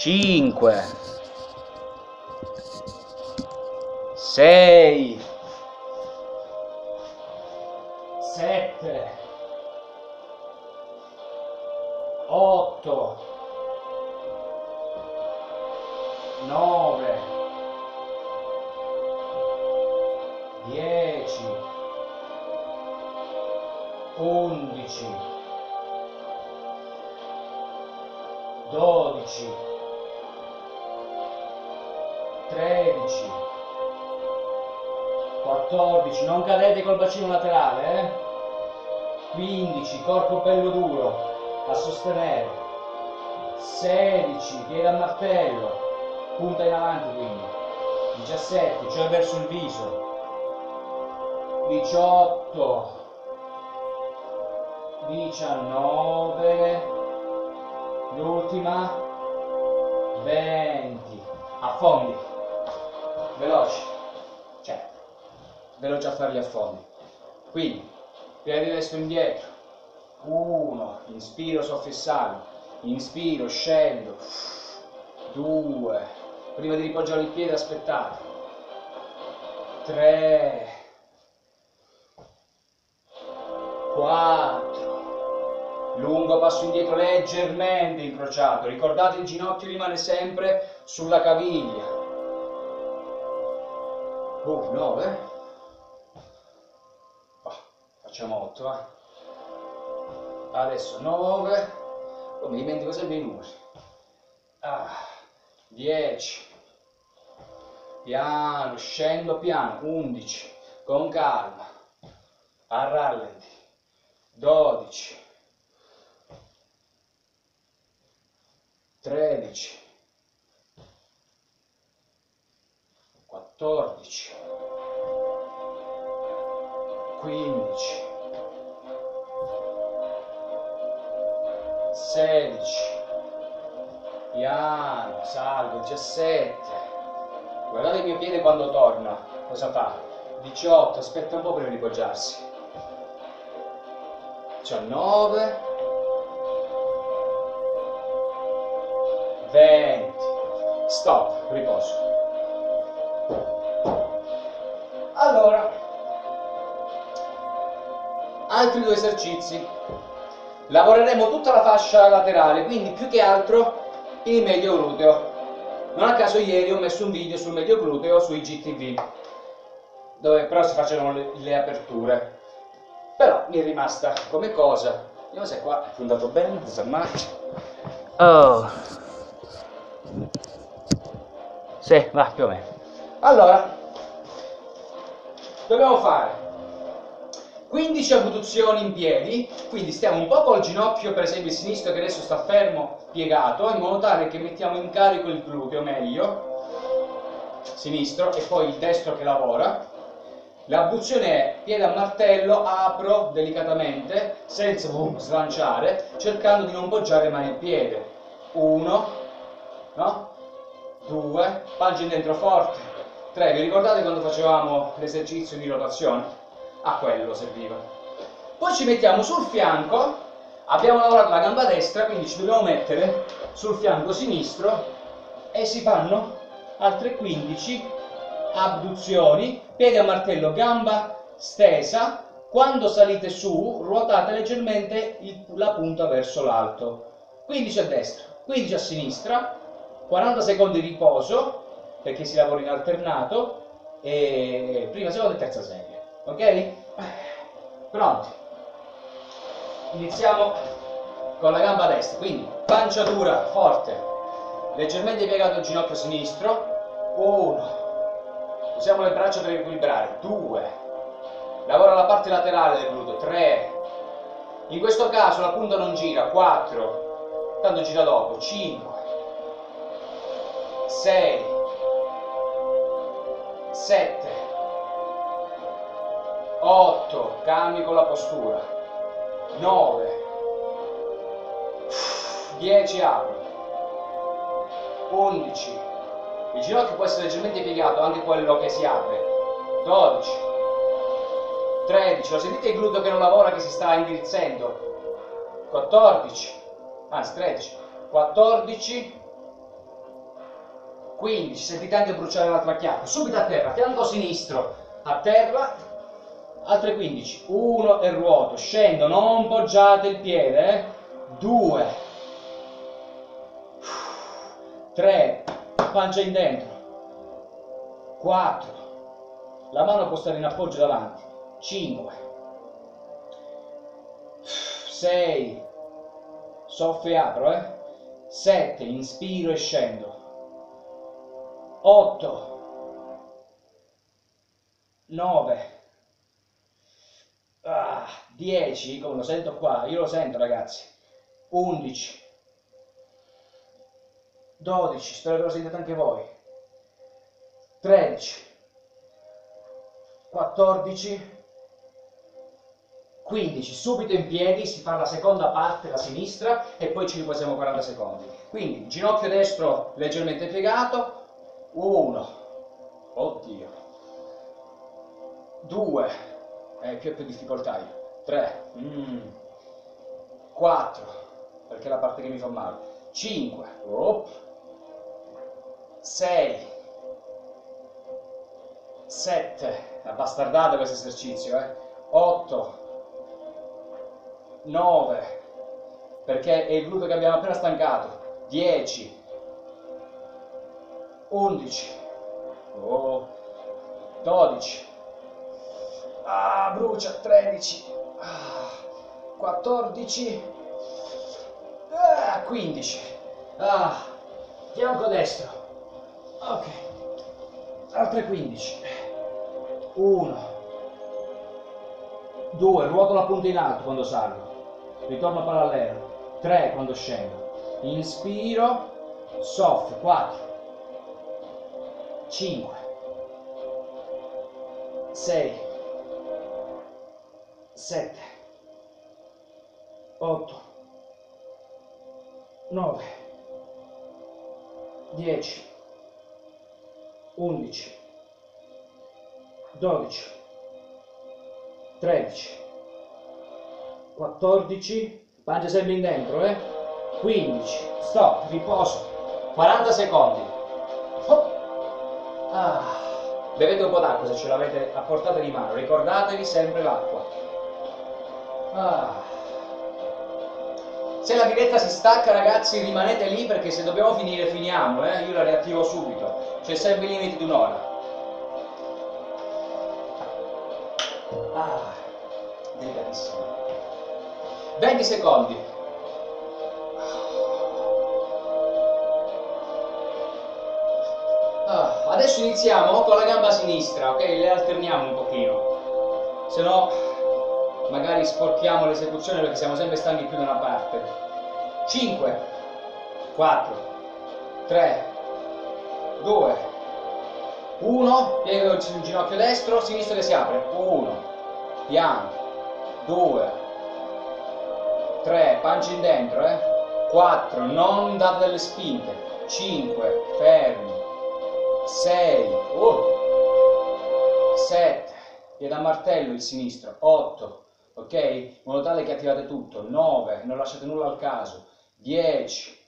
5 6 bacino laterale eh? 15 corpo bello duro a sostenere. 16 piede a martello punta in avanti quindi. 17 cioè verso il viso. 18 19 l'ultima. 20 affondi. Veloci cioè veloce a farli affondi quindi piedi destro indietro. 1 inspiro soffissando inspiro scendo. 2 prima di ripoggiare il piede aspettate. 3 4 lungo passo indietro leggermente incrociato. Ricordate il ginocchio rimane sempre sulla caviglia. Oh, 9 oh, facciamo 8 va adesso 9 oh, mi dimentico sempre i numeri. Ah, 10 piano scendo piano 11 con calma. A rallenti. 12 13 14 15 16 piano salgo 17 guardate il mio piede quando torna. Cosa fa? 18 aspetta un po' prima di poggiarsi. 19 20 stop riposo. Allora altri due esercizi lavoreremo tutta la fascia laterale quindi più che altro il medio gluteo. Non a caso ieri ho messo un video sul medio gluteo su IGTV dove però si facevano le, le aperture. Però mi è rimasta come cosa. Vediamo se qua è fundato bene oh. Sì va più o meno. Allora dobbiamo fare 15 abduzioni in piedi quindi stiamo un po' col ginocchio per esempio sinistro che adesso sta fermo piegato in modo tale che mettiamo in carico il gluteo meglio sinistro e poi il destro che lavora L'abduzione è piede a martello, apro delicatamente, senza boom, slanciare, cercando di non poggiare mai il piede. Uno, no? Due, pancia dentro forte. Tre, vi ricordate quando facevamo l'esercizio di rotazione? A quello serviva. Poi ci mettiamo sul fianco, abbiamo lavorato la gamba destra, quindi ci dobbiamo mettere sul fianco sinistro e si fanno altre 15 abduzioni, piede a martello, gamba stesa, quando salite su ruotate leggermente il, la punta verso l'alto, 15 a destra, 15 a sinistra, 40 secondi di riposo perché si lavora in alternato e prima, seconda e terza serie, ok? Pronti? Iniziamo con la gamba destra, quindi pancia dura, forte, leggermente piegato il ginocchio sinistro, 1, usiamo le braccia per equilibrare, 2, lavora la parte laterale del gluteo, 3, in questo caso la punta non gira, 4, tanto gira dopo, 5, 6, 7, 8, cambi con la postura, 9, 10 apro, 11, il ginocchio può essere leggermente piegato, anche quello che si apre. 12. 13. Lo sentite il gluteo che non lavora, che si sta indirizzando? 14. Anzi, 13. 14. 15, sentite anche bruciare l'altra chiappa, subito a terra, fianco sinistro, a terra, altre 15, 1 e ruoto, scendo, non poggiate il piede, eh? 2, 3, pancia in dentro, 4, la mano può stare in appoggio davanti, 5, 6, soffio e apro, eh? 7, inspiro e scendo, 8, 9, ah, 10, come lo sento qua, io lo sento ragazzi, 11, 12, spero che lo sentiate anche voi, 13, 14, 15, subito in piedi, si fa la seconda parte, la sinistra, e poi ci riposiamo 40 secondi. Quindi, ginocchio destro leggermente piegato, 1, oddio, 2, eh, più, più difficoltà io, 3, mm, 4, perché è la parte che mi fa male, 5, op, 6, 7, è bastardata questo esercizio, eh, 8, 9, perché è il gluteo che abbiamo appena stancato, 10, 11, oh, 12, ah, brucia, 13, ah, 14, ah, 15, ah, fianco destro, ok, altre 15, 1, 2, ruoto la punta in alto quando salgo, ritorno parallelo, 3 quando scendo, inspiro, soft, 4, 5, 6, 7, 8, 9, 10, 11, 12, 13, 14, pancia sempre in dentro, eh? 15, stop, riposo, 40 secondi. Oh. Ah. Bevete un po' d'acqua se ce l'avete a portata di mano, ricordatevi sempre l'acqua. Ah. Se la diretta si stacca ragazzi rimanete lì perché se dobbiamo finire finiamo, eh? io la riattivo subito, c'è sempre il limite di un'ora. Ah, delicatissimo. 20 secondi. Ah, adesso iniziamo con la gamba sinistra, ok? Le alterniamo un pochino, se no magari sporchiamo l'esecuzione perché siamo sempre stanchi più da una parte. 5, 4, 3, 2, 1, piego il ginocchio destro, sinistro che si apre, 1, piano, 2, 3, pancia in dentro, eh? 4, non date delle spinte, 5, fermi, 6, uh, 7, piede a martello il sinistro, 8, ok? In modo tale che attivate tutto, 9, non lasciate nulla al caso, 10,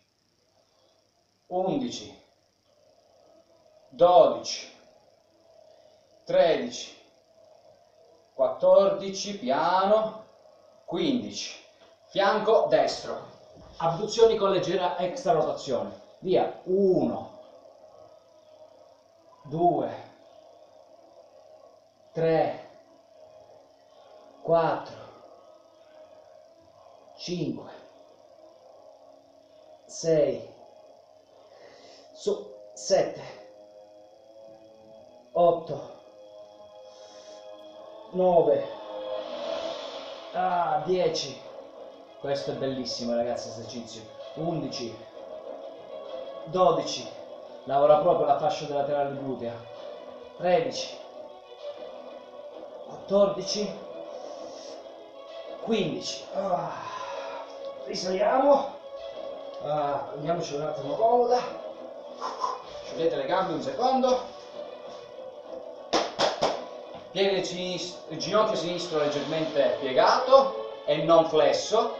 11, 12, 13, 14, piano, 15, fianco destro, abduzioni con leggera extra rotazione, via, 1, 2, 3, 4, 5, 6, su, 7, 8, 9, ah, 10, questo è bellissimo ragazzi esercizio, 11, 12, lavora proprio la fascia laterale glutea, 13, 14, 15 ah, risaliamo. Ah, prendiamoci un attimo comoda. Sciogliete le gambe un secondo. Piede sinistro, ginocchio sinistro leggermente piegato e non flesso.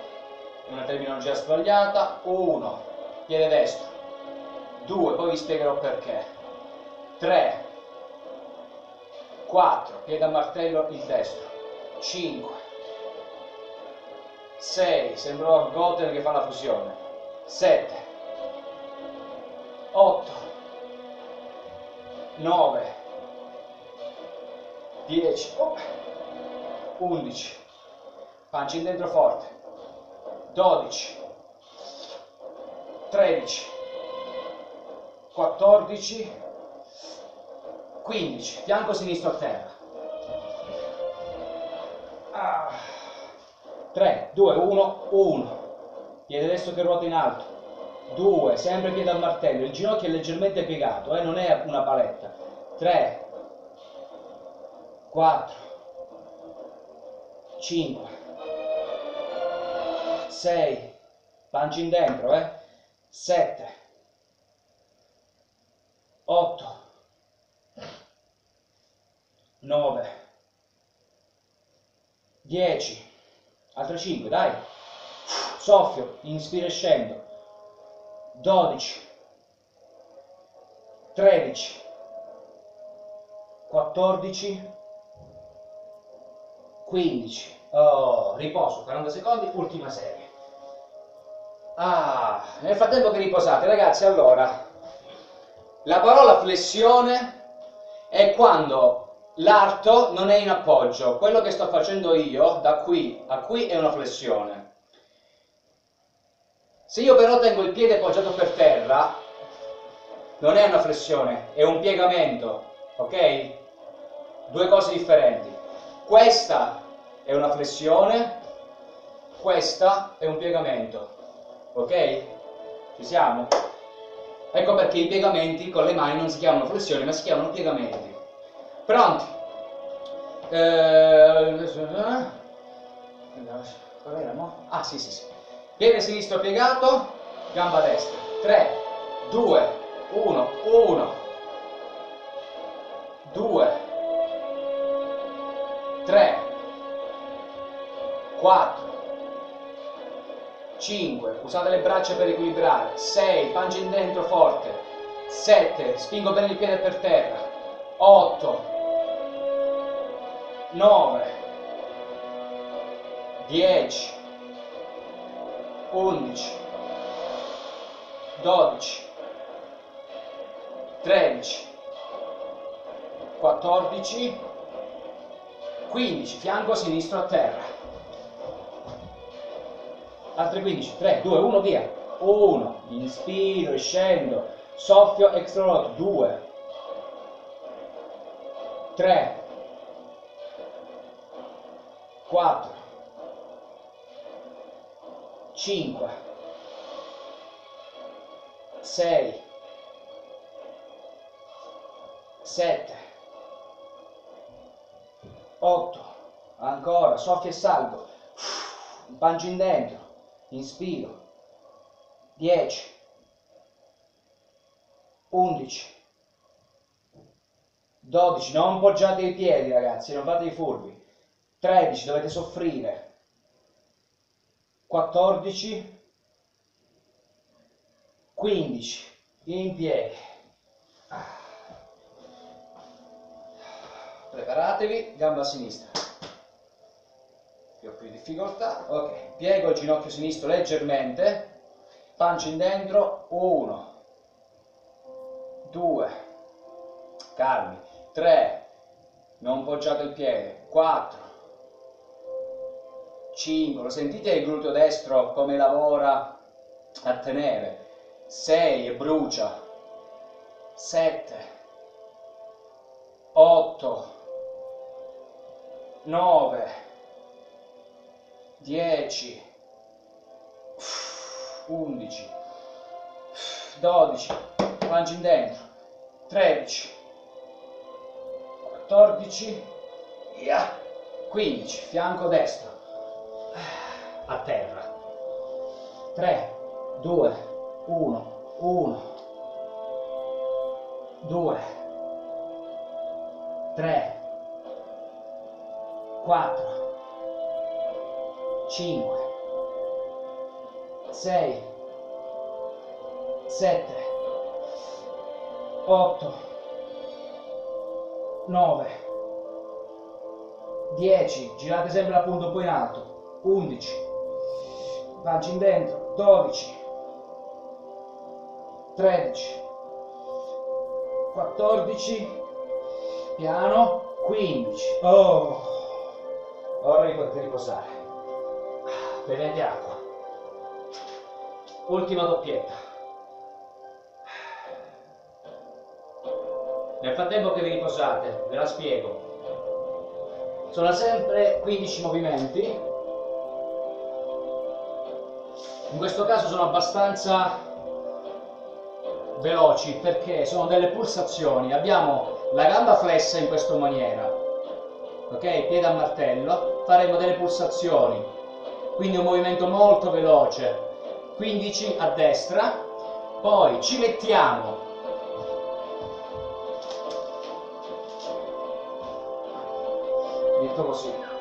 Una terminologia sbagliata. 1 piede destro. 2, poi vi spiegherò perché. 3, 4, piede a martello il destro. 5, 6, sembrò Goten che fa la fusione. 7, 8, 9, 10, oh, 11, pancia in dentro forte, 12, 13, 14, 15, fianco sinistro a terra. Ah. 3, 2, 1, 1. Piede destro che ruota in alto. 2, sempre piede al martello. Il ginocchio è leggermente piegato, eh? non è una paletta. 3, 4, 5, 6, pancia in dentro, eh? 7, 8, 9, 10, altre 5, dai, soffio, inspira e scendo, 12, 13, 14, 15, oh, riposo, 40 secondi, ultima serie. Ah, nel frattempo che riposate, ragazzi, allora, la parola flessione è quando l'arto non è in appoggio. Quello che sto facendo io, da qui a qui, è una flessione. Se io però tengo il piede appoggiato per terra, non è una flessione, è un piegamento, ok? Due cose differenti. Questa è una flessione, questa è un piegamento, ok? Ci siamo? Ecco perché i piegamenti con le mani non si chiamano flessioni, ma si chiamano piegamenti. Pronti? Eh, qual erano? Ah, sì, sì, sì. Piede sinistro piegato, gamba destra. 3, 2, 1, 1, 2, 3, 4, 5, usate le braccia per equilibrare, 6, pancia in dentro forte, 7, spingo bene il piede per terra, 8, 9, 10, 11, 12, 13, 14, 15, fianco sinistro a terra. Altre 15, 3, 2, 1, via. 1, inspiro e scendo, soffio extra roto, 2, 3, 4, 5, 6, 7, 8, ancora, soffio e salgo, pancia in dentro, inspiro, 10, 11, 12, non poggiate i piedi ragazzi, non fate i furbi, 13 dovete soffrire, 14, 15 in piedi. Preparatevi, gamba sinistra. Qui ho più difficoltà. Ok, piego il ginocchio sinistro leggermente, pancia in dentro, 1, 2, calmi, 3, non poggiate il piede, 4, 5, lo sentite il gluteo destro come lavora a tenere, 6 e brucia, 7, 8, 9, 10, 11, 12, pancia in dentro, 13, 14, 15, fianco destro, a terra. 3, 2, 1, 1, 2, 3, 4, 5, 6, 7, 8, 9, 10, girate sempre la punta un po' in alto, 11, pancia in dentro, 12, 13, 14, piano, 15. Oh, ora vi potete riposare. Bevete acqua. Ultima doppietta. Nel frattempo che vi riposate, ve la spiego. Sono sempre 15 movimenti. In questo caso sono abbastanza veloci perché sono delle pulsazioni. Abbiamo la gamba flessa in questa maniera, ok? Piede a martello, faremo delle pulsazioni, quindi un movimento molto veloce. 15 a destra, poi ci mettiamo detto così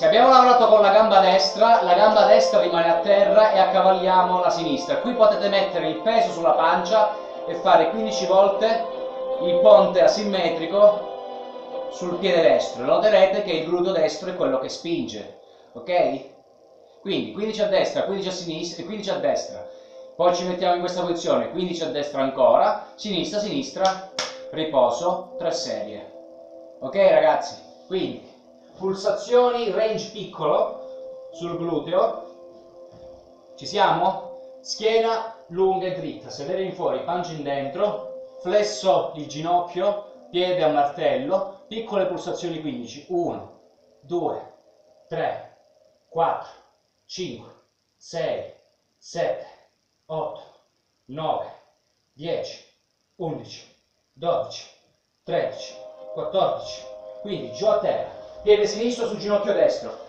Se abbiamo lavorato con la gamba destra, la gamba destra rimane a terra e accavalliamo la sinistra. Qui potete mettere il peso sulla pancia e fare 15 volte il ponte asimmetrico sul piede destro. Noterete che il gluteo destro è quello che spinge, ok? Quindi 15 a destra, 15 a sinistra e 15 a destra. Poi ci mettiamo in questa posizione, 15 a destra ancora, sinistra, sinistra, riposo, tre serie. Ok ragazzi? Quindi pulsazioni, range piccolo sul gluteo. Ci siamo? Schiena lunga e dritta, sedere in fuori, pancia in dentro, flesso il ginocchio, piede a martello, piccole pulsazioni 15. 1, 2, 3, 4, 5, 6, 7, 8, 9, 10, 11, 12, 13, 14, 15, giù a terra piede sinistro sul ginocchio destro.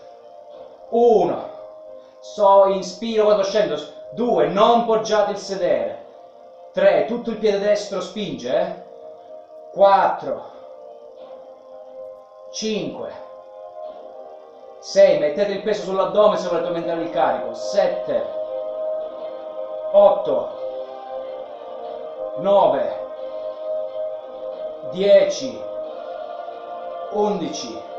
1. So, inspiro quando scendo. 2. Non poggiate il sedere. 3. Tutto il piede destro spinge. 4. 5. 6. Mettete il peso sull'addome se volete aumentare il carico. 7. 8. 9. 10. 11.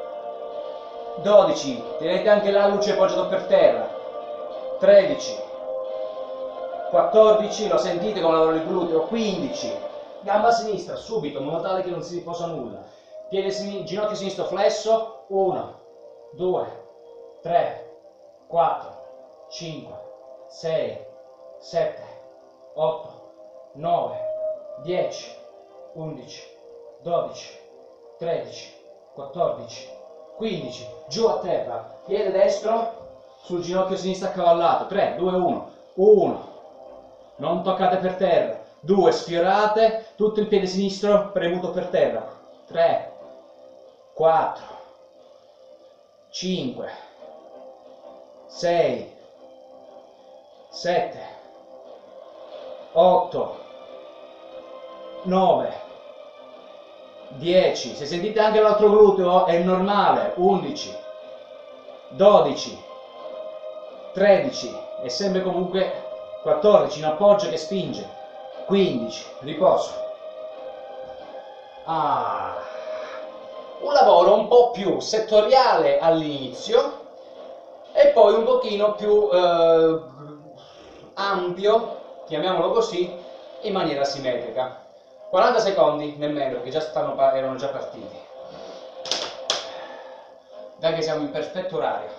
12, tenete anche la luce poggiato per terra, 13, 14, lo sentite come lavoro il gluteo, 15, gamba sinistra subito, in modo tale che non si riposa nulla, piede sin ginocchio sinistro flesso, 1, 2, 3, 4, 5, 6, 7, 8, 9, 10, 11, 12, 13, 14, 15, giù a terra, piede destro. Sul ginocchio sinistro accavallato, 3, 2, 1, 1, non toccate per terra, 2, sfiorate. Tutto il piede sinistro premuto per terra, 3, 4, 5, 6, 7, 8, 9, 10, se sentite anche l'altro gluteo è normale, 11, 12, 13, è sempre comunque 14, in appoggio che spinge, 15, riposo. Ah, un lavoro un po' più settoriale all'inizio e poi un pochino più eh, ampio, chiamiamolo così, in maniera simmetrica. 40 secondi nemmeno, perché già stanno, erano già partiti. Dai che siamo in perfetto orario.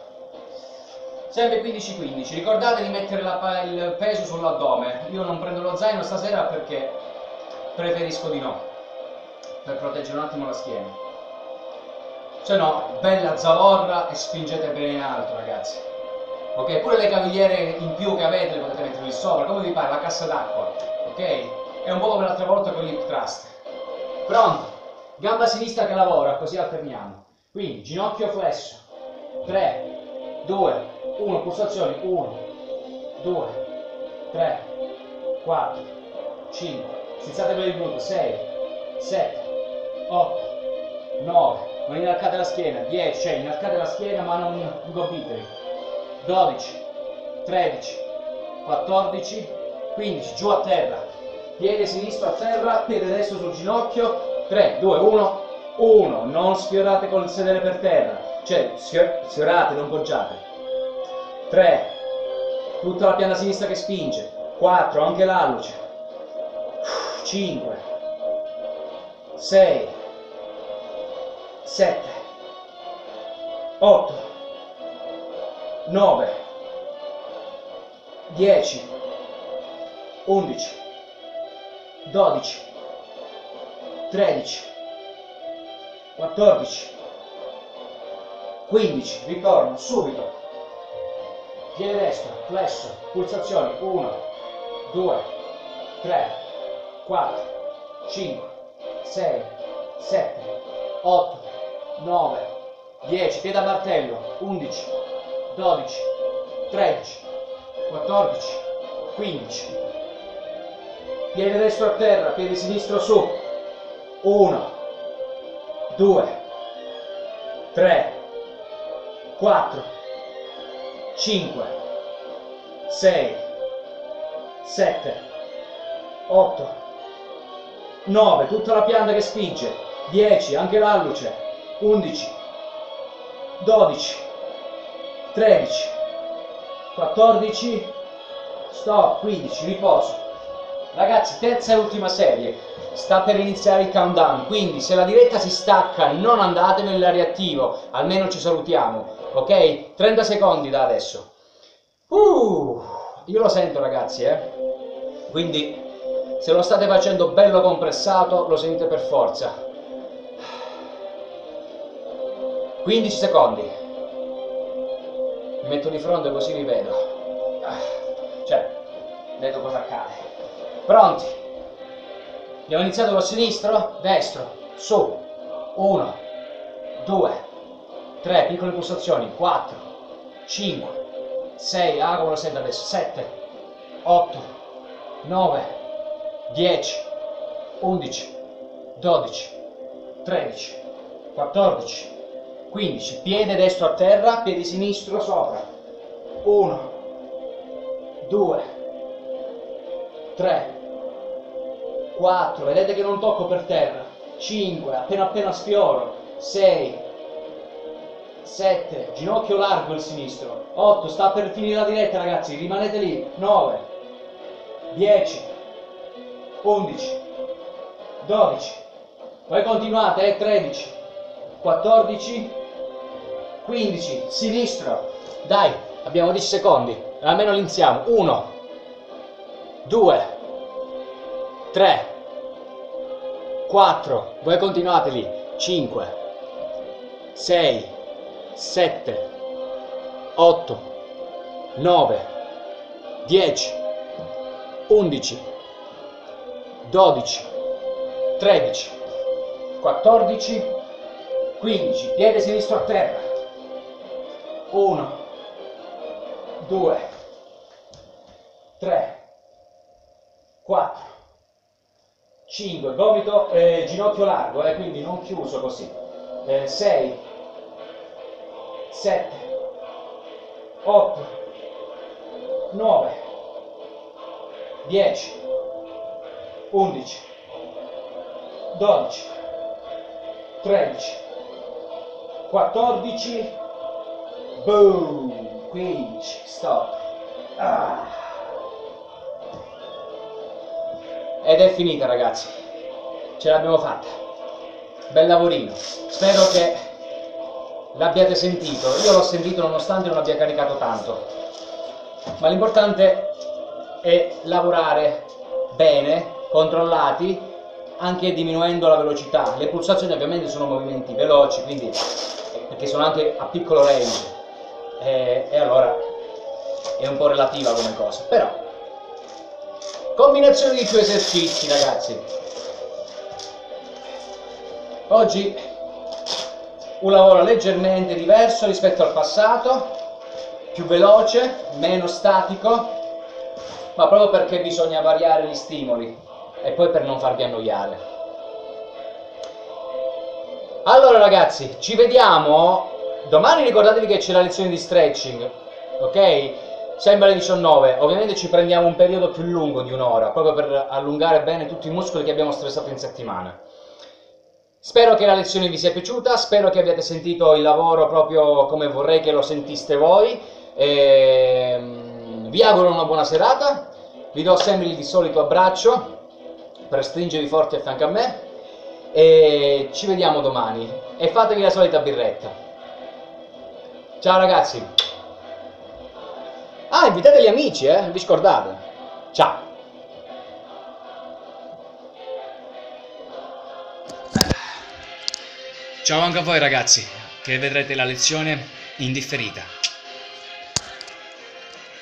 Sempre 15-15, ricordate di mettere la, il peso sull'addome. Io non prendo lo zaino stasera perché preferisco di no, per proteggere un attimo la schiena. Se no, bella zavorra e spingete bene in alto, ragazzi. Ok, pure le cavigliere in più che avete le potete mettere lì sopra, come vi pare, la cassa d'acqua, ok? È un po' come l'altra volta con l'hip thrust. Pronto? Gamba sinistra che lavora, così alterniamo. Quindi ginocchio flesso. 3, 2, 1, pulsazioni. 1, 2, 3, 4, 5. Stizzate per il gluteo. 6, 7, 8, 9. Non inarcate la schiena. 10, cioè inarcate la schiena ma non ingobitevi. 12, 13, 14, 15, giù a terra, piede sinistro a terra, piede destro sul ginocchio, 3, 2, 1, 1, non sfiorate col sedere per terra, cioè sfiorate, non poggiate, 3, tutta la pianta sinistra che spinge, 4, anche l'alluce, 5, 6, 7, 8, 9, 10, 11, 12, 13, 14, 15, ritorno subito, piede destro, flesso, pulsazioni, 1, 2, 3, 4, 5, 6, 7, 8, 9, 10, piede a martello, 11, 12, 13, 14, 15, piede destro a terra, piede sinistro su, 1, 2, 3, 4, 5, 6, 7, 8, 9, tutta la pianta che spinge, 10, anche l'alluce, 11, 12, 13, 14, stop, 15, riposo. Ragazzi, terza e ultima serie, sta per iniziare il countdown, quindi se la diretta si stacca non andate nella riattivo, almeno ci salutiamo, ok? 30 secondi da adesso. Uh, io lo sento ragazzi, eh? Quindi se lo state facendo bello compressato, lo sentite per forza. 15 secondi mi metto di fronte così vi vedo cioè vedo cosa accade pronti? Abbiamo iniziato col sinistro? Destro? Su. 1 2 3 piccole pulsazioni. 4 5 6 ah come lo sento adesso. 7 8 9 10 11 12 13 14 15, piede destro a terra, piede sinistro sopra. 1, 2, 3, 4, vedete che non tocco per terra. 5, appena appena sfioro. 6, 7, ginocchio largo il sinistro. 8, sta per finire la diretta ragazzi, rimanete lì. 9, 10, 11, 12, poi continuate, eh, 13, 14, 15, sinistro, dai, abbiamo 10 secondi, almeno l'inziamo, 1, 2, 3, 4, voi continuate lì, 5, 6, 7, 8, 9, 10, 11, 12, 13, 14, 15, piede sinistro a terra, 1, 2, 3, 4, 5, gomito, eh, ginocchio largo, eh, quindi non chiuso così, eh, 6, 7, 8, 9, 10, 11, 12, 13, 14, Boom! 15, stop. Ah. Ed è finita ragazzi. Ce l'abbiamo fatta. Bel lavorino. Spero che l'abbiate sentito. Io l'ho sentito nonostante non abbia caricato tanto. Ma l'importante è lavorare bene, controllati, anche diminuendo la velocità. Le pulsazioni ovviamente sono movimenti veloci, quindi perché sono anche a piccolo range e, e allora è un po' relativa come cosa, però combinazione di più esercizi ragazzi. Oggi un lavoro leggermente diverso rispetto al passato più veloce, meno statico ma proprio perché bisogna variare gli stimoli e poi per non farvi annoiare. Allora ragazzi ci vediamo domani. Ricordatevi che c'è la lezione di stretching, ok? Sempre alle 19. Ovviamente ci prendiamo un periodo più lungo di un'ora, proprio per allungare bene tutti i muscoli che abbiamo stressato in settimana. Spero che la lezione vi sia piaciuta, spero che abbiate sentito il lavoro proprio come vorrei che lo sentiste voi. E, mm, vi auguro una buona serata, vi do sempre il solito abbraccio per stringervi forte a a me e ci vediamo domani e fatevi la solita birretta. Ciao ragazzi! Ah, invitate gli amici, eh? Vi scordate. Ciao! Ciao anche a voi ragazzi, che vedrete la lezione in differita.